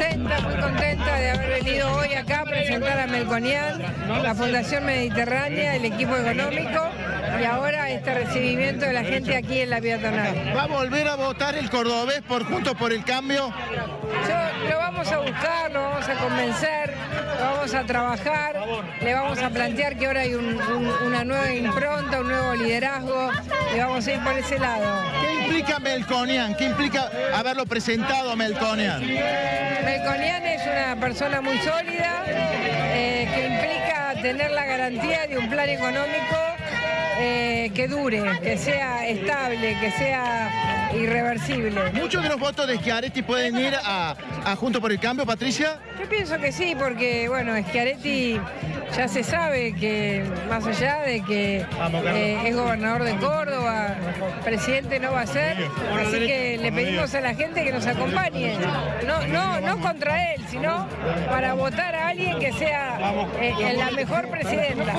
contenta, muy contenta de haber venido hoy acá a presentar a Melconian, la Fundación Mediterránea, el equipo económico y ahora este recibimiento de la gente aquí en la peatonal. ¿Va a volver a votar el cordobés por Juntos por el Cambio? Yo, lo vamos a buscar, lo vamos a convencer, vamos a trabajar, le vamos a plantear que ahora hay un- un- una nueva impronta, un nuevo liderazgo y vamos a ir por ese lado. ¿Qué implica Melconian? ¿Qué implica haberlo presentado a Melconian? Melconian es una persona muy sólida eh, que implica tener la garantía de un plan económico eh, que dure, que sea estable, que sea irreversible. ¿Muchos de los votos de Schiaretti pueden ir a, a Juntos por el Cambio, Patricia? Yo pienso que sí, porque bueno, Schiaretti ya se sabe que más allá de que eh, es gobernador de Córdoba, presidente no va a ser, así que le pedimos a la gente que nos acompañe, no, no, no contra él, sino para votar a alguien que sea eh, la mejor presidenta.